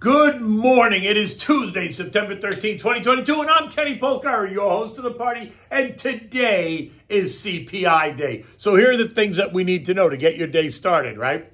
Good morning. It is Tuesday, September 13, 2022, and I'm Kenny Polcari, your host of the party, and today is CPI Day. So here are the things that we need to know to get your day started, right?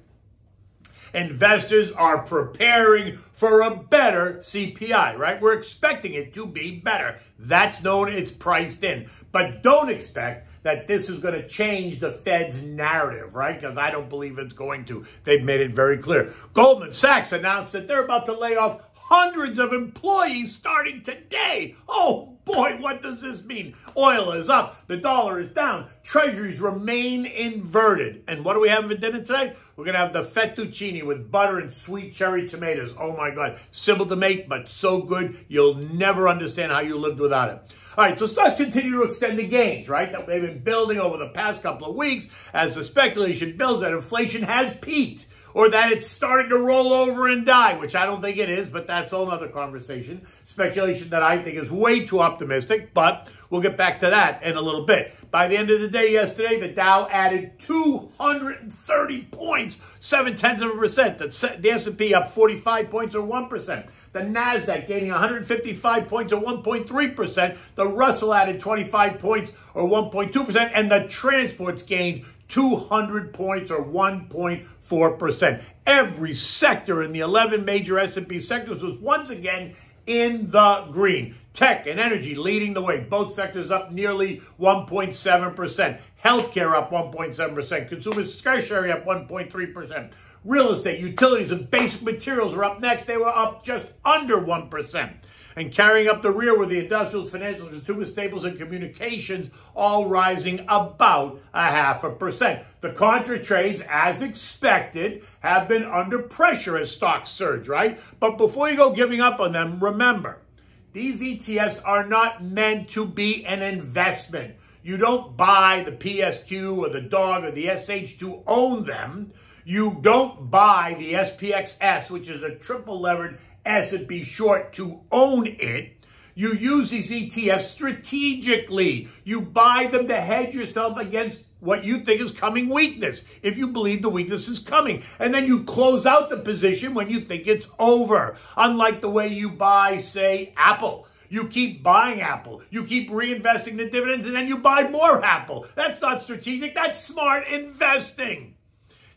Investors are preparing for a better CPI, right? We're expecting it to be better. That's known, it's priced in. But don't expect that this is going to change the Fed's narrative, right? Because I don't believe it's going to. They've made it very clear. Goldman Sachs announced that they're about to lay off hundreds of employees starting today. Oh boy, what does this mean? Oil is up, the dollar is down, treasuries remain inverted. And what do we have for dinner today? We're going to have the fettuccine with butter and sweet cherry tomatoes. Oh my God, simple to make, but so good, you'll never understand how you lived without it. All right, so stocks continue to extend the gains, right, that they've been building over the past couple of weeks as the speculation builds that inflation has peaked or that it's starting to roll over and die, which I don't think it is, but that's a whole other conversation. Speculation that I think is way too optimistic, but we'll get back to that in a little bit. By the end of the day yesterday, the Dow added 230 points, seven tenths of a percent. The S&P up 45 points or 1%. The NASDAQ gaining 155 points or 1.3%. The Russell added 25 points or 1.2%. And the transports gained 200 points or 1.4%. Every sector in the 11 major S&P sectors was once again in the green. Tech and energy leading the way. Both sectors up nearly 1.7%. Healthcare up 1.7%. Consumer discretionary up 1.3%. Real estate, utilities, and basic materials were up next. They were up just under 1%. And carrying up the rear were the industrials, financial, consumer staples, and communications, all rising about a half a percent. The contra trades, as expected, have been under pressure as stocks surge, right? But before you go giving up on them, remember, these ETFs are not meant to be an investment. You don't buy the PSQ or the DOG or the SH to own them. You don't buy the SPXS, which is a triple levered S&P short, to own it. You use these ETFs strategically. You buy them to hedge yourself against what you think is coming weakness, if you believe the weakness is coming. And then you close out the position when you think it's over. Unlike the way you buy, say, Apple. You keep buying Apple. You keep reinvesting the dividends and then you buy more Apple. That's not strategic. That's smart investing.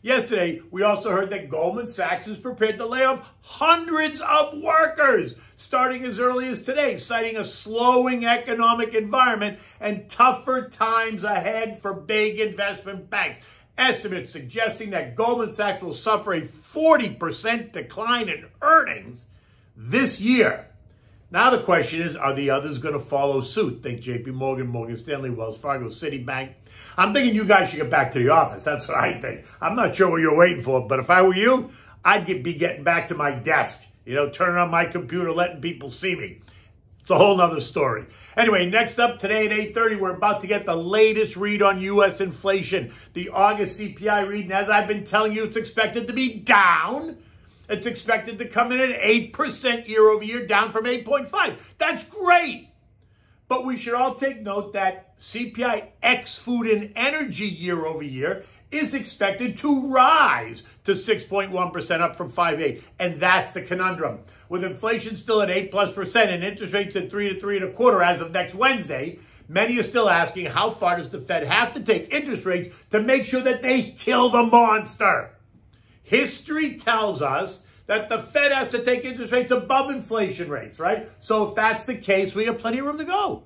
Yesterday, we also heard that Goldman Sachs is prepared to lay off hundreds of workers starting as early as today, citing a slowing economic environment and tougher times ahead for big investment banks. Estimates suggesting that Goldman Sachs will suffer a 40% decline in earnings this year. Now the question is, are the others going to follow suit? Think JP Morgan, Morgan Stanley, Wells Fargo, Citibank. I'm thinking you guys should get back to the office. That's what I think. I'm not sure what you're waiting for, but if I were you, I'd get, be getting back to my desk, you know, turning on my computer, letting people see me. It's a whole nother story. Anyway, next up today at 8.30, we're about to get the latest read on U.S. inflation. The August CPI read, and as I've been telling you, it's expected to be down it's expected to come in at 8% year over year, down from 8.5. That's great. But we should all take note that CPI X food and energy year over year is expected to rise to 6.1% up from 5.8. And that's the conundrum. With inflation still at 8 plus percent and interest rates at 3 to 3 and a quarter as of next Wednesday, many are still asking how far does the Fed have to take interest rates to make sure that they kill the monster? History tells us that the Fed has to take interest rates above inflation rates, right? So if that's the case, we have plenty of room to go.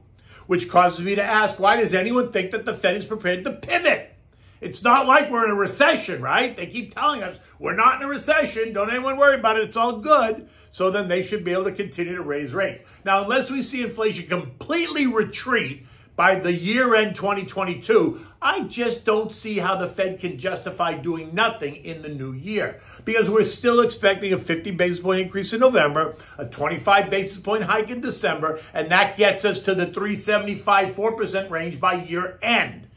Which causes me to ask, why does anyone think that the Fed is prepared to pivot? It's not like we're in a recession, right? They keep telling us we're not in a recession. Don't anyone worry about it. It's all good. So then they should be able to continue to raise rates. Now, unless we see inflation completely retreat by the year end 2022, I just don't see how the Fed can justify doing nothing in the new year because we're still expecting a 50 basis point increase in November, a 25 basis point hike in December, and that gets us to the 375 4% range by year end.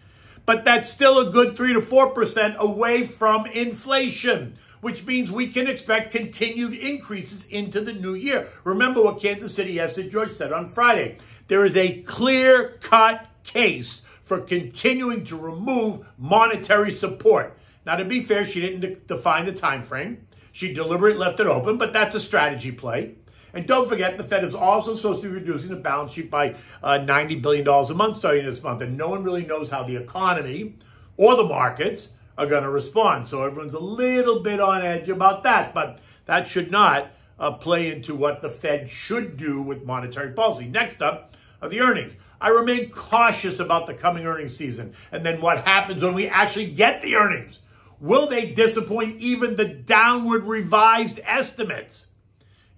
But that's still a good 3 to 4% away from inflation which means we can expect continued increases into the new year. Remember what Kansas City Esther George said on Friday. There is a clear-cut case for continuing to remove monetary support. Now, to be fair, she didn't de define the time frame, She deliberately left it open, but that's a strategy play. And don't forget, the Fed is also supposed to be reducing the balance sheet by uh, $90 billion a month starting this month. And no one really knows how the economy or the markets are going to respond. So everyone's a little bit on edge about that. But that should not uh, play into what the Fed should do with monetary policy. Next up are the earnings. I remain cautious about the coming earnings season and then what happens when we actually get the earnings. Will they disappoint even the downward revised estimates?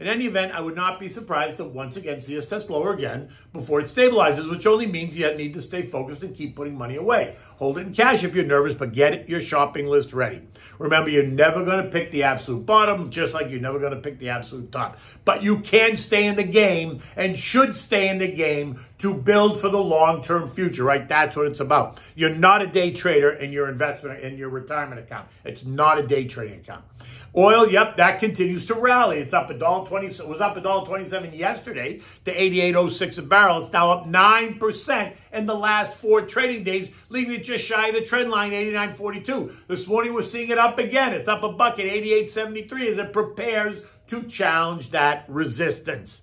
In any event, I would not be surprised to once again see us test lower again before it stabilizes, which only means you need to stay focused and keep putting money away. Hold it in cash if you're nervous, but get your shopping list ready. Remember, you're never going to pick the absolute bottom, just like you're never going to pick the absolute top. But you can stay in the game and should stay in the game to build for the long-term future, right? That's what it's about. You're not a day trader in your investment, in your retirement account. It's not a day trading account. Oil, yep, that continues to rally. It's up a dollar twenty. It was up a dollar twenty-seven yesterday to eighty-eight oh six a barrel. It's now up nine percent in the last four trading days, leaving it just shy of the trend line, eighty-nine forty-two. This morning we're seeing it up again. It's up a bucket, eighty-eight seventy-three, as it prepares to challenge that resistance.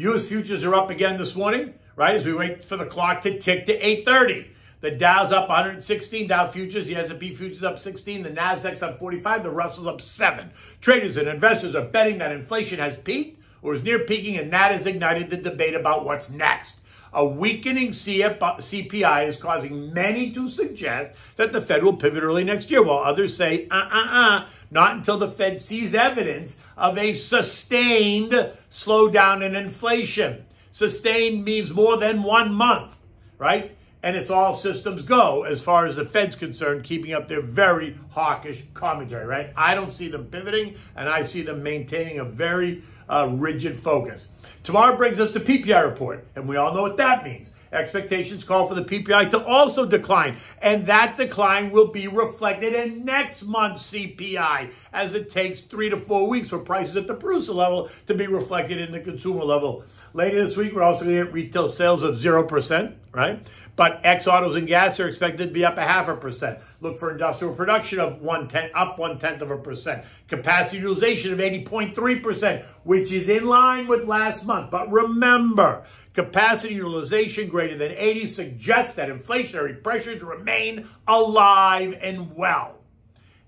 U.S. futures are up again this morning, right? As we wait for the clock to tick to eight thirty. The Dow's up 116, Dow futures, the S&P futures up 16, the Nasdaq's up 45, the Russell's up 7. Traders and investors are betting that inflation has peaked or is near peaking, and that has ignited the debate about what's next. A weakening CPI is causing many to suggest that the Fed will pivot early next year, while others say, uh-uh-uh, not until the Fed sees evidence of a sustained slowdown in inflation. Sustained means more than one month, right? and it's all systems go as far as the Fed's concerned, keeping up their very hawkish commentary, right? I don't see them pivoting, and I see them maintaining a very uh, rigid focus. Tomorrow brings us the PPI report, and we all know what that means. Expectations call for the PPI to also decline, and that decline will be reflected in next month's CPI, as it takes three to four weeks for prices at the producer level to be reflected in the consumer level. Later this week, we're also going to get retail sales of 0%, right? But X autos and gas are expected to be up a half a percent. Look for industrial production of one tenth, up one tenth of a percent. Capacity utilization of 80.3%, which is in line with last month. But remember, capacity utilization greater than 80 suggests that inflationary pressures remain alive and well.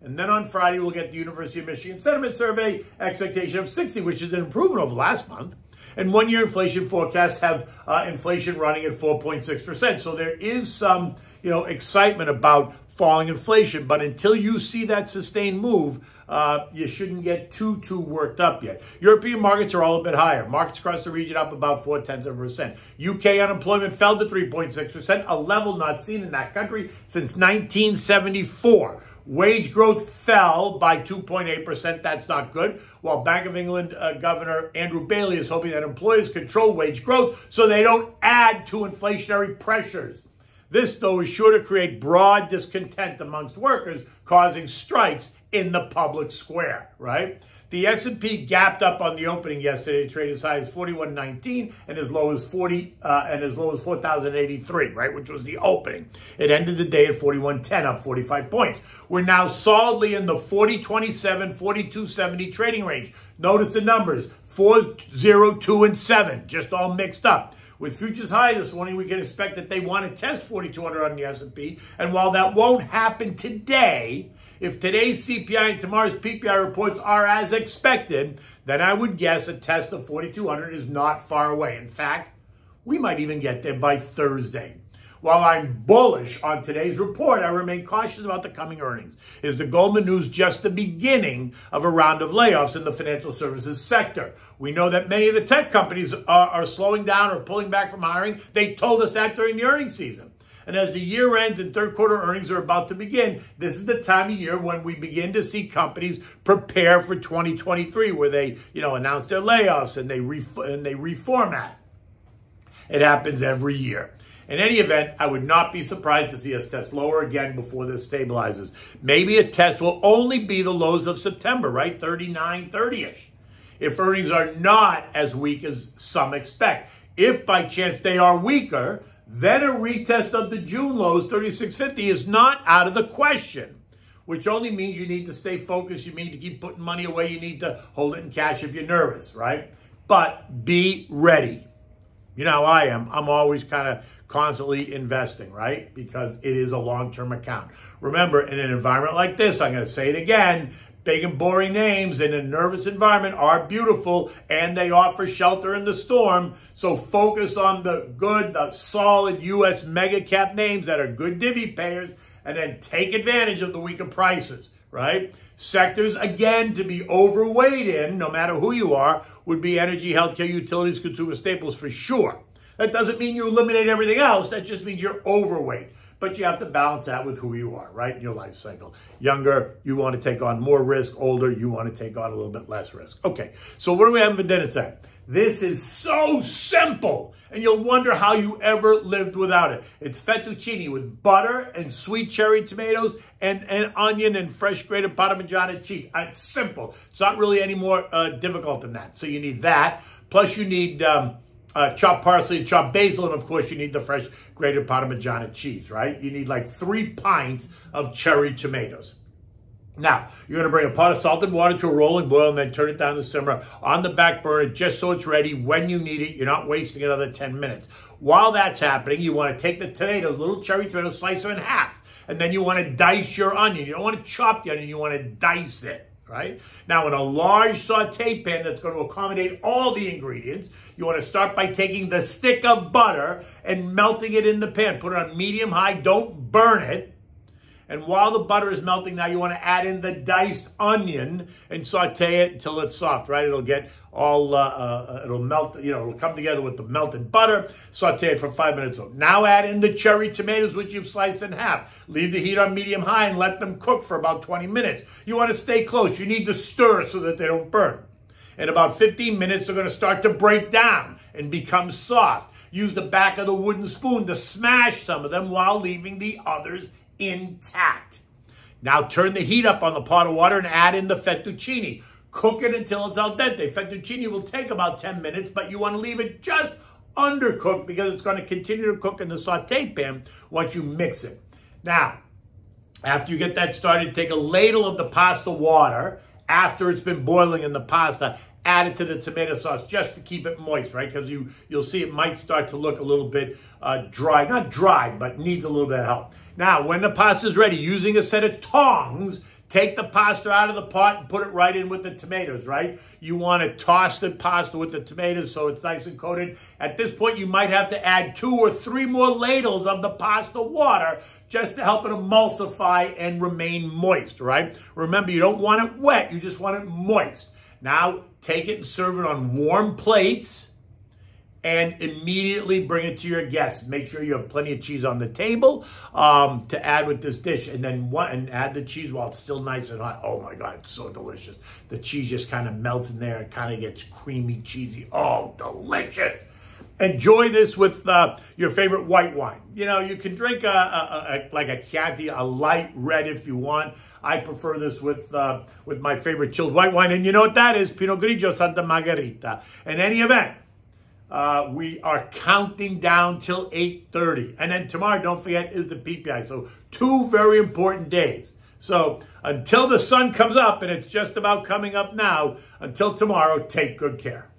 And then on Friday, we'll get the University of Michigan Sentiment Survey expectation of 60, which is an improvement over last month. And one year inflation forecasts have uh, inflation running at 4.6%. So there is some, you know, excitement about falling inflation. But until you see that sustained move, uh, you shouldn't get too, too worked up yet. European markets are all a bit higher. Markets across the region up about four tenths of a percent. UK unemployment fell to 3.6%, a level not seen in that country since 1974. Wage growth fell by 2.8%. That's not good. While Bank of England uh, Governor Andrew Bailey is hoping that employers control wage growth so they don't add to inflationary pressures. This, though, is sure to create broad discontent amongst workers, causing strikes in the public square, right? The S&P gapped up on the opening yesterday, traded as high as 41.19 and as low as 40 uh, and as low as 4,083, right, which was the opening. It ended the day at 41.10, up 45 points. We're now solidly in the 40.27, 42.70 trading range. Notice the numbers, 402 and 7, just all mixed up. With futures high this morning, we can expect that they want to test 4,200 on the S&P. And while that won't happen today, if today's CPI and tomorrow's PPI reports are as expected, then I would guess a test of 4,200 is not far away. In fact, we might even get there by Thursday. While I'm bullish on today's report, I remain cautious about the coming earnings. Is the Goldman news just the beginning of a round of layoffs in the financial services sector? We know that many of the tech companies are, are slowing down or pulling back from hiring. They told us that during the earnings season. And as the year ends and third quarter earnings are about to begin, this is the time of year when we begin to see companies prepare for 2023, where they, you know, announce their layoffs and they and they reformat. It happens every year. In any event, I would not be surprised to see us test lower again before this stabilizes. Maybe a test will only be the lows of September, right? 39, 30-ish. If earnings are not as weak as some expect. If by chance they are weaker, then a retest of the June lows, 3650, is not out of the question. which only means you need to stay focused. You need to keep putting money away. You need to hold it in cash if you're nervous, right? But be ready. You know I am. I'm always kind of constantly investing, right? Because it is a long-term account. Remember, in an environment like this, I'm going to say it again, big and boring names in a nervous environment are beautiful and they offer shelter in the storm. So focus on the good, the solid U.S. mega cap names that are good divvy payers and then take advantage of the weaker prices, right? Sectors, again, to be overweight in, no matter who you are, would be energy, healthcare, utilities, consumer staples for sure. That doesn't mean you eliminate everything else. That just means you're overweight. But you have to balance that with who you are, right, in your life cycle. Younger, you want to take on more risk. Older, you want to take on a little bit less risk. Okay, so what do we have for dinner tonight? This is so simple, and you'll wonder how you ever lived without it. It's fettuccine with butter and sweet cherry tomatoes and, and onion and fresh grated Parmigiana cheese. Uh, it's simple. It's not really any more uh, difficult than that. So you need that. Plus you need um, uh, chopped parsley, chopped basil, and of course you need the fresh grated Parmigiana cheese, right? You need like three pints of cherry tomatoes. Now, you're going to bring a pot of salted water to a rolling boil and then turn it down to simmer on the back burner just so it's ready when you need it. You're not wasting another 10 minutes. While that's happening, you want to take the tomatoes, little cherry tomatoes, slice them in half. And then you want to dice your onion. You don't want to chop the onion, you want to dice it. Right? Now, in a large saute pan that's going to accommodate all the ingredients, you want to start by taking the stick of butter and melting it in the pan. Put it on medium high. Don't burn it and while the butter is melting, now you want to add in the diced onion and saute it until it's soft, right? It'll get all, uh, uh, it'll melt, you know, it'll come together with the melted butter. Saute it for five minutes. Now add in the cherry tomatoes, which you've sliced in half. Leave the heat on medium high and let them cook for about 20 minutes. You want to stay close. You need to stir so that they don't burn. In about 15 minutes, they're going to start to break down and become soft. Use the back of the wooden spoon to smash some of them while leaving the others intact. Now turn the heat up on the pot of water and add in the fettuccine. Cook it until it's al dente. Fettuccine will take about 10 minutes, but you want to leave it just undercooked because it's going to continue to cook in the saute pan once you mix it. Now, after you get that started, take a ladle of the pasta water after it's been boiling in the pasta, add it to the tomato sauce just to keep it moist, right? Because you, you'll see it might start to look a little bit uh, dry. Not dry, but needs a little bit of help. Now, when the pasta is ready, using a set of tongs, take the pasta out of the pot and put it right in with the tomatoes, right? You want to toss the pasta with the tomatoes so it's nice and coated. At this point, you might have to add two or three more ladles of the pasta water just to help it emulsify and remain moist, right? Remember, you don't want it wet. You just want it moist. Now, take it and serve it on warm plates and immediately bring it to your guests. Make sure you have plenty of cheese on the table um, to add with this dish, and then? And add the cheese while it's still nice and hot. Oh my God, it's so delicious. The cheese just kind of melts in there. It kind of gets creamy, cheesy. Oh, delicious. Enjoy this with uh, your favorite white wine. You know, you can drink a, a, a, like a Chianti, a light red if you want. I prefer this with uh, with my favorite chilled white wine. And you know what that is? Pinot Grigio Santa Margherita. In any event, uh, we are counting down till 8.30. And then tomorrow, don't forget, is the PPI. So two very important days. So until the sun comes up, and it's just about coming up now, until tomorrow, take good care.